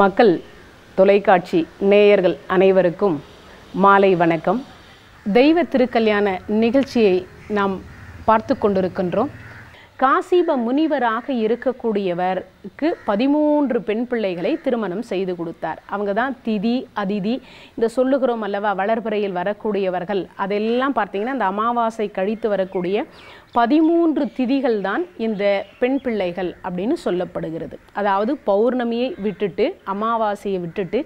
மக்கள் தொலைக்காட்சி நேயர்கள் அனைவருக்கும் மாலை வணக்கம். தெய்வ திருக்கல்யாண நிகழ்ச்சியை நாம் பார்த்து கொண்டிருக்கின்றோம். காசிப முனிவராக இருக்கக்கூடியவருக்கு பதிமூன்று பெண் பிள்ளைகளை திருமணம் செய்து கொடுத்தார். அவங்க தான் திதி அதிதி இந்த சொல்லுகிறோம் அல்லவா வளர்பிறையில் வரக்கூடியவர்கள். அதெல்லாம் பார்த்தீங்கன்னா இந்த அமாவாசை கழித்து வரக்கூடிய பதிமூன்று திதிகள் தான் இந்த பெண் பிள்ளைகள் அப்படின்னு சொல்லப்படுகிறது. அதாவது பௌர்ணமியை விட்டுட்டு அமாவாசையை விட்டுட்டு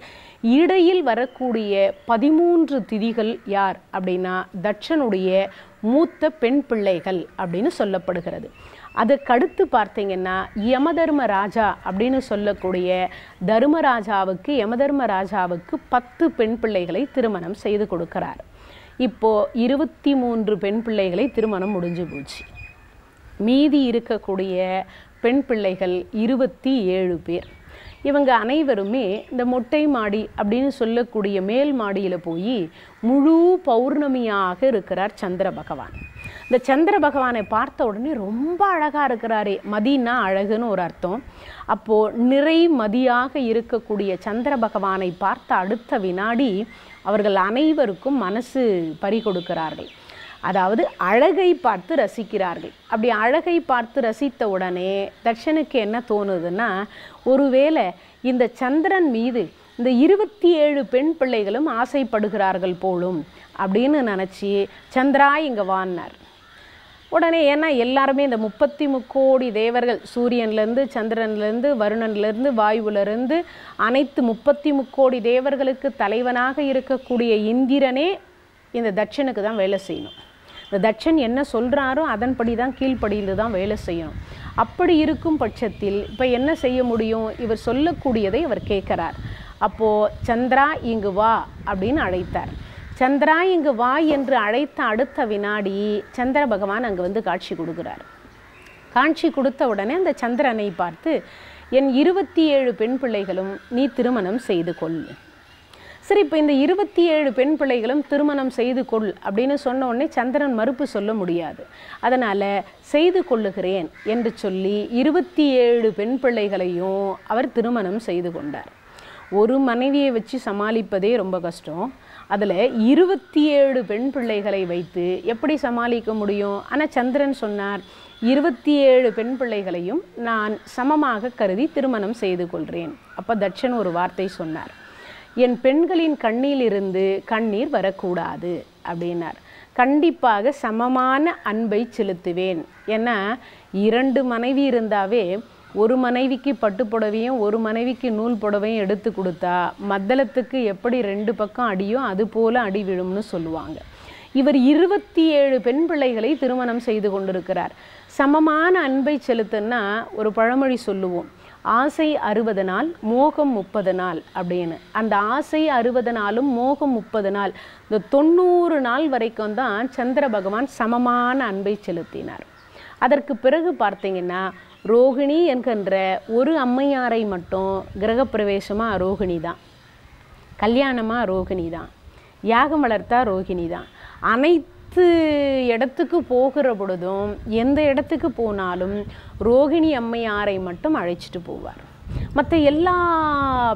இடையில் வரக்கூடிய பதிமூன்று திதிகள் யார் அப்படின்னா தட்சனுடைய மூத்த பெண் பிள்ளைகள் அப்படின்னு சொல்லப்படுகிறது. அதுக்கடுத்து பார்த்தீங்கன்னா யமதர்ம ராஜா அப்படின்னு சொல்லக்கூடிய தர்மராஜாவுக்கு யமதர்ம ராஜாவுக்கு பத்து பெண் பிள்ளைகளை திருமணம் செய்து கொடுக்கிறார். இப்போ இருபத்தி மூன்று பெண் பிள்ளைகளை திருமணம் முடிஞ்சு போச்சு. மீதி இருக்கக்கூடிய பெண் பிள்ளைகள் இருபத்தி ஏழு பேர். இவங்க அனைவருமே இந்த மொட்டை மாடி அப்படின்னு சொல்லக்கூடிய மேல் மாடியில் போய் முழு பௌர்ணமியாக இருக்கிறார் சந்திர பகவான். இந்த சந்திர பகவானை பார்த்த உடனே ரொம்ப அழகாக இருக்கிறாரே மதினா அழகுன்னு ஒரு அர்த்தம். அப்போது நிறை மதியாக இருக்கக்கூடிய சந்திர பகவானை பார்த்த அடுத்த வினாடி அவர்கள் அனைவருக்கும் மனசு பறி கொடுக்கிறார்கள். அதாவது அழகை பார்த்து ரசிக்கிறார்கள். அப்படி அழகை பார்த்து ரசித்த உடனே தட்சனுக்கு என்ன தோணுதுன்னா ஒருவேளை இந்த சந்திரன் மீது இந்த இருபத்தி ஏழு பெண் பிள்ளைகளும் ஆசைப்படுகிறார்கள் போலும் அப்படின்னு நினச்சி சந்திரா இங்கே வான்னார். உடனே ஏன்னா எல்லாருமே இந்த முப்பத்தி முக்கோடி தேவர்கள் சூரியன்லேருந்து சந்திரன்லேருந்து வருணன்லேருந்து வாயுவிலேருந்து அனைத்து முப்பத்தி முக்கோடி தேவர்களுக்கு தலைவனாக இருக்கக்கூடிய இந்திரனே இந்த தட்சனுக்கு தான் வேலை செய்யணும். இந்த தட்சன் என்ன சொல்கிறாரோ அதன்படி தான் கீழ்ப்படியில் தான் வேலை செய்யணும். அப்படி இருக்கும் பட்சத்தில் இப்போ என்ன செய்ய முடியும்? இவர் சொல்லக்கூடியதை அவர் கேட்குறார். அப்போது சந்திரா இங்கு வா அப்படின்னு அழைத்தார். சந்திரா இங்கு வா என்று அழைத்த அடுத்த வினாடி சந்திர பகவான் அங்கே வந்து காட்சி கொடுக்குறார். காட்சி கொடுத்த உடனே அந்த சந்திரனை பார்த்து என் இருபத்தி ஏழு பெண் பிள்ளைகளும் நீ திருமணம் செய்து கொள்ளு சரி இப்போ இந்த இருபத்தி ஏழு பெண் பிள்ளைகளும் திருமணம் செய்து கொள் அப்படின்னு சொன்ன உடனே சந்திரன் மறுப்பு சொல்ல முடியாது. அதனால் செய்து கொள்ளுகிறேன் என்று சொல்லி இருபத்தி ஏழு பெண் பிள்ளைகளையும் அவர் திருமணம் செய்து கொண்டார். ஒரு மனைவியை வச்சு சமாளிப்பதே ரொம்ப கஷ்டம். அதில் இருபத்தி ஏழு பெண் பிள்ளைகளை வைத்து எப்படி சமாளிக்க முடியும்? ஆனால் சந்திரன் சொன்னார் இருபத்தி ஏழு பெண் பிள்ளைகளையும் நான் சமமாக கருதி திருமணம் செய்து கொள்கிறேன் அப்போ தட்சன் ஒரு வார்த்தை சொன்னார். என் பெண்களின் கண்ணிலிருந்து கண்ணீர் வரக்கூடாது அப்படின்னார். கண்டிப்பாக சமமான அன்பை செலுத்துவேன். ஏன்னா இரண்டு மனைவி இருந்தாவே ஒரு மனைவிக்கு பட்டு புடவையும் ஒரு மனைவிக்கு நூல் புடவையும் எடுத்து கொடுத்தா மத்தளத்துக்கு எப்படி ரெண்டு பக்கம் அடியோ அது போல் அடி விழும்னு சொல்லுவாங்க. இவர் இருபத்தி ஏழு பெண் பிள்ளைகளை திருமணம் செய்து கொண்டிருக்கிறார். சமமான அன்பை செலுத்துன்னா ஒரு பழமொழி சொல்லுவோம். ஆசை அறுபது நாள் மோகம் முப்பது நாள் அப்படின்னு. அந்த ஆசை அறுபது நாளும் மோகம் முப்பது நாள். இந்த தொண்ணூறு நாள் வரைக்கும் தான் சந்திர பகவான் சமமான அன்பை செலுத்தினார். அதற்கு பிறகு பார்த்தீங்கன்னா ரோகிணி என்கின்ற ஒரு அம்மையாரை மட்டும் கிரகப்பிரவேசமாக ரோகிணி தான். கல்யாணமாக ரோகிணி தான். யாகம் வளர்த்தா ரோகிணி தான். அனைத்து இடத்துக்கு போகிற பொழுதும் எந்த இடத்துக்கு போனாலும் ரோகிணி அம்மையாரை மட்டும் அழைச்சிட்டு போவார். மற்ற எல்லா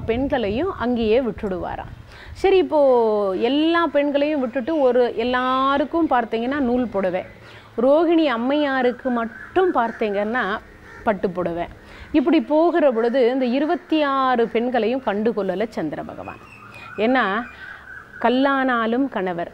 பெண்களையும் அங்கேயே விட்டுடுவாராம். சரி இப்போது எல்லா பெண்களையும் விட்டுட்டு ஒரு எல்லாருக்கும் பார்த்தீங்கன்னா நூல் புடவை ரோகிணி அம்மையாருக்கு மட்டும் பார்த்தீங்கன்னா பட்டு புடவை இப்படி போகிற பொழுது இந்த இருபத்தி ஆறு பெண்களையும் கண்டுகொள்ளலை சந்திர பகவான். ஏன்னா கல்லானாலும் கணவர்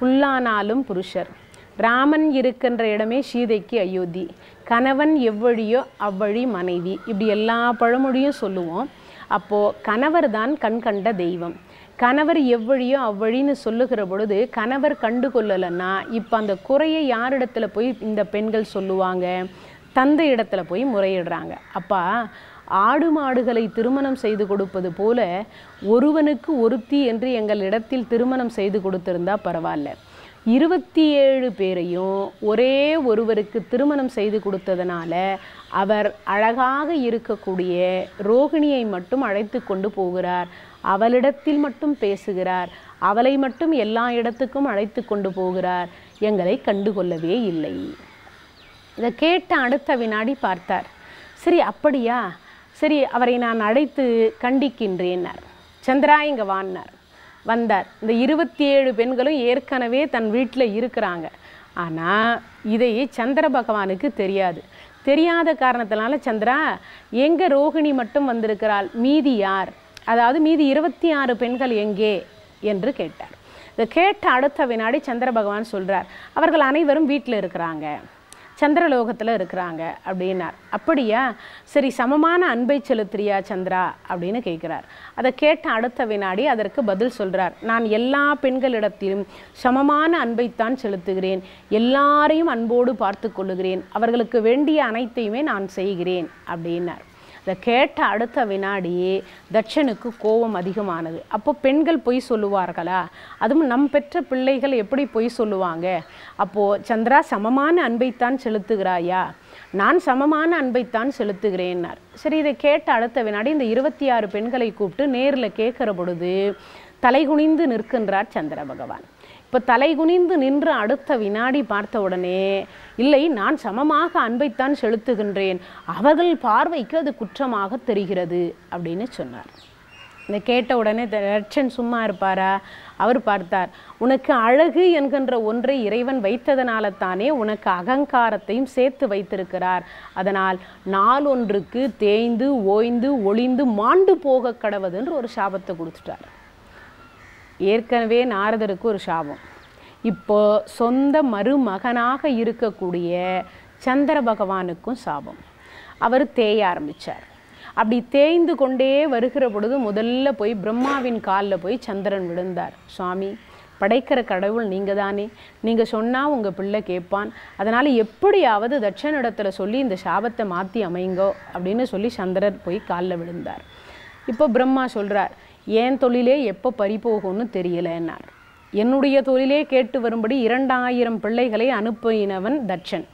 புல்லானாலும் புருஷர். ராமன் இருக்கின்ற இடமே சீதைக்கு அயோத்தி. கணவன் எவ்வழியோ அவ்வழி மனைவி. இப்படி எல்லா பழமொழியும் சொல்லுவோம். அப்போது கணவர் தான் கண் கண்ட தெய்வம். கணவர் எவ்வழியோ அவ்வழின்னு சொல்லுகிற பொழுது கணவர் கண்டு கொள்ளலைன்னா இப்போ அந்த குறையை யாரிடத்துல போய் இந்த பெண்கள் சொல்லுவாங்க? தந்தை இடத்துல போய் முறையிடுறாங்க. அப்பா ஆடு மாடுகளை திருமணம் செய்து கொடுப்பது போல ஒருவனுக்கு ஒருத்தி என்று எங்கள் இடத்தில் திருமணம் செய்து கொடுத்திருந்தா பரவாயில்ல. இருபத்தி ஏழு பேரையும் ஒரே ஒருவருக்கு திருமணம் செய்து கொடுத்ததுனால அவர் அழகாக இருக்கக்கூடிய ரோகிணியை மட்டும் அழைத்து கொண்டு போகிறார். அவளிடத்தில் மட்டும் பேசுகிறார். அவளை மட்டும் எல்லா இடத்துக்கும் அழைத்து கொண்டு போகிறார். எங்களை கண்டுகொள்ளவே இல்லை. இதை கேட்ட அடுத்த வினாடி பார்த்தார். சரி அப்படியா? சரி அவரை நான் அழைத்து கண்டிக்கின்றேன்னார். சந்திரா இங்கே வான்னார் வந்தார். இந்த இருபத்தி ஏழு பெண்களும் ஏற்கனவே தன் வீட்டில் இருக்கிறாங்க. ஆனால் இதை சந்திர பகவானுக்கு தெரியாது. தெரியாத காரணத்தினால சந்திரா எங்கே ரோகிணி மட்டும் வந்திருக்கிறாள்? மீதி யார்? அதாவது மீதி இருபத்தி ஆறு பெண்கள் எங்கே? என்று கேட்டார். இதை கேட்ட அடுத்த வினாடி சந்திர பகவான் சொல்கிறார் அவர்கள் அனைவரும் வீட்டில் இருக்கிறாங்க. சந்திரலோகத்தில் இருக்கிறாங்க அப்படின்னார். அப்படியா? சரி சமமான அன்பை செலுத்துறியா சந்திரா? அப்படின்னு கேட்குறார் அதை கேட்ட அடுத்த வினாடி அதற்கு பதில் சொல்கிறார் நான் எல்லா பெண்களிடத்திலும் சமமான அன்பைத்தான் செலுத்துகிறேன். எல்லாரையும் அன்போடு பார்த்து கொள்ளுகிறேன். அவர்களுக்கு வேண்டிய அனைத்தையுமே நான் செய்கிறேன் அப்படின்னார். இதை கேட்ட அடுத்த வினாடி தட்சனுக்கு கோபம் அதிகமானது. அப்போ பெண்கள் பொய் சொல்லுவார்களா? அதுவும் நம் பெற்ற பிள்ளைகள் எப்படி பொய் சொல்லுவாங்க? அப்போது சந்திரா சமமான அன்பைத்தான் செலுத்துகிறாயா? நான் சமமான அன்பைத்தான் செலுத்துகிறேன்னார். சரி இதை கேட்ட அடுத்த வினாடி இந்த இருபத்தி ஆறு பெண்களை கூப்பிட்டு நேரில் கேட்குற பொழுது தலைகுனிந்து நிற்கின்றார் சந்திர பகவான். இப்போ தலைகுனிந்து நின்று அடுத்த வினாடி பார்த்த உடனே இல்லை நான் சமமாக அன்பைத்தான் செலுத்துகின்றேன். அவர்கள் பார்வைக்கு அது குற்றமாக தெரிகிறது அப்படின்னு சொன்னார். இதை கேட்ட உடனே ரட்சன் சும்மா இருப்பாரா? அவர் பார்த்தார் உனக்கு அழகு என்கின்ற ஒன்றை இறைவன் வைத்ததனால தானே உனக்கு அகங்காரத்தையும் சேர்த்து வைத்திருக்கிறார். அதனால் நாளொன்றுக்கு தேய்ந்து ஓய்ந்து ஒளிந்து மாண்டு போக கடவுதுன்ற ஒரு சாபத்தை கொடுத்துட்டார். ஏற்கனவே நாரதருக்கு ஒரு சாபம். இப்போ சொந்த மருமகனாக இருக்கக்கூடிய சந்திர பகவானுக்கும் சாபம். அவர் தேய ஆரம்பித்தார் அப்படி தேய்ந்து கொண்டே வருகிற பொழுது முதல்ல போய் பிரம்மாவின் காலில் போய் சந்திரன் விழுந்தார். சுவாமி படைக்கிற கடவுள் நீங்கள் தானே நீங்கள் சொன்னால் உங்கள் பிள்ளை கேட்பான் அதனால் எப்படியாவது தட்சனிடத்தில் சொல்லி இந்த சாபத்தை மாற்றி அமைங்கோ அப்படின்னு சொல்லி சந்திரர் போய் காலில் விழுந்தார். இப்போ பிரம்மா சொல்கிறார் என் தொழிலே எப்போ பறிபோகும்னு தெரியலன்னார். என்னுடைய தொழிலே கேட்டு வரும்படி இரண்டாயிரம் பிள்ளைகளை அனுப்பினவன் தட்சன்.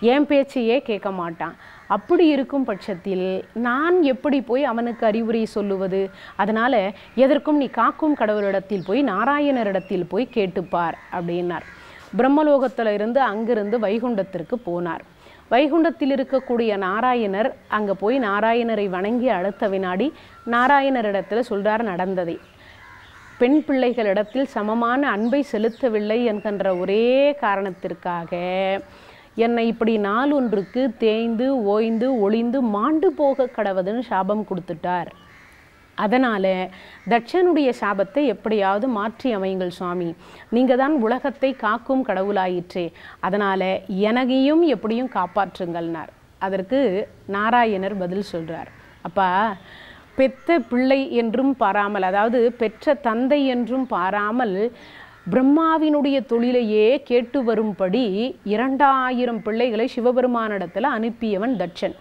என் பேச்சையே கேட்க மாட்டான். அப்படி இருக்கும் பட்சத்தில் நான் எப்படி போய் அவனுக்கு அறிவுரை சொல்லுவது? அதனால் எதற்கும் நீ காக்கும் கடவுளிடத்தில் போய் நாராயணரிடத்தில் போய் கேட்டுப்பார் அப்படின்னார். பிரம்மலோகத்தில் இருந்து அங்கிருந்து வைகுண்டத்திற்கு போனார். வைகுண்டத்தில் இருக்கக்கூடிய நாராயணர் அங்கே போய் நாராயணரை வணங்கி அடுத்த வினாடி நாராயணரிடத்தில் சொல்கிறார் நடந்ததை. பெண் பிள்ளைகளிடத்தில் சமமான அன்பை செலுத்தவில்லை என்கின்ற ஒரே காரணத்திற்காக என்னை இப்படி நாளொன்றுக்கு தேய்ந்து ஓய்ந்து ஒளிந்து மாண்டு போக கடவுதுன்னு சாபம் கொடுத்துட்டார். அதனால் தட்சனுடைய சாபத்தை எப்படியாவது மாற்றி அமையுங்கள் சுவாமி. நீங்கள் தான் உலகத்தை காக்கும் கடவுளாயிற்றே. அதனால் எனகையும் எப்படியும் காப்பாற்றுங்கள்னார். அதற்கு நாராயணர் பதில் சொல்கிறார் அப்பா பெத்த பிள்ளை என்றும் பாராமல் அதாவது பெற்ற தந்தை என்றும் பாராமல் பிரம்மாவினுடைய தொழிலையே கேட்டு வரும்படி இரண்டாயிரம் பிள்ளைகளை சிவபெருமானிடத்தில் அனுப்பியவன் தட்சன்.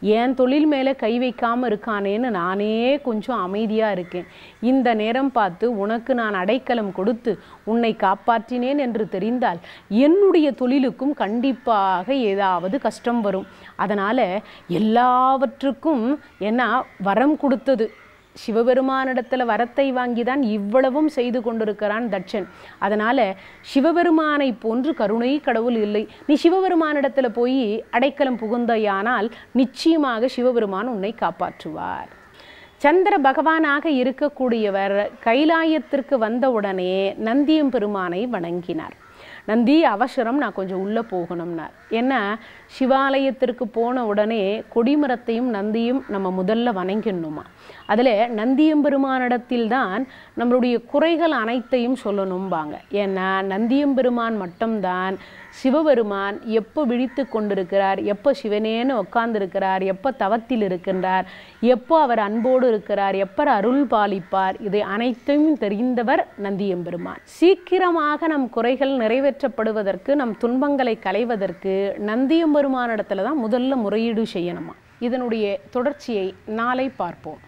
என் தொழில் மேலே கை வைக்காமல் இருக்கானேன்னு நானே கொஞ்சம் அமைதியாக இருக்கேன். இந்த நேரம் பார்த்து உனக்கு நான் அடைக்கலம் கொடுத்து உன்னை காப்பாற்றினேன் என்று தெரிந்தால் என்னுடைய தொழிலுக்கும் கண்டிப்பாக ஏதாவது கஷ்டம் வரும். அதனால் எல்லாவற்றுக்கும் என்ன வரம் கொடுத்தது. சிவபெருமானிடத்தில் வரத்தை வாங்கி தான் இவ்வளவும் செய்து கொண்டிருக்கிறான் தட்சன். அதனால் சிவபெருமானை போன்று கருணை கடவுள் இல்லை. நீ சிவபெருமானிடத்தில் போய் அடைக்கலம் புகுந்தையானால் நிச்சயமாக சிவபெருமான் உன்னை காப்பாற்றுவார். சந்திர பகவானாக இருக்கக்கூடியவர் கைலாயத்திற்கு வந்தவுடனே நந்தியம் பெருமானை வணங்கினார். நந்தி அவசரம் நான் கொஞ்சம் உள்ளே போகணும்னார். ஏன்னா சிவாலயத்திற்கு போன உடனே கொடிமரத்தையும் நந்தியும் நம்ம முதல்ல வணங்கிடணுமா? அதில் நந்தியம்பெருமானிடத்தில் தான் நம்மளுடைய குறைகள் அனைத்தையும் சொல்லணும்பாங்க. ஏன்னா நந்தியம்பெருமான் மட்டும்தான் சிவபெருமான் எப்போ விழித்து கொண்டிருக்கிறார் எப்போ சிவனேன்னு உட்கார்ந்திருக்கிறார் எப்போ தவத்தில் இருக்கின்றார் எப்போ அவர் அன்போடு இருக்கிறார் எப்போ அருள் பாலிப்பார் இதை அனைத்தையும் தெரிந்தவர் நந்தியம்பெருமான் சீக்கிரமாக நம் குறைகள் நிறைவேற்றப்படுவதற்கு நம் துன்பங்களை களைவதற்கு நந்தியம்பெருமானிடத்துல தான் முதல்ல முறையீடு செய்யணுமா? இதனுடைய தொடர்ச்சியை நாளை பார்ப்போம்.